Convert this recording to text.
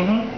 Mm-hmm.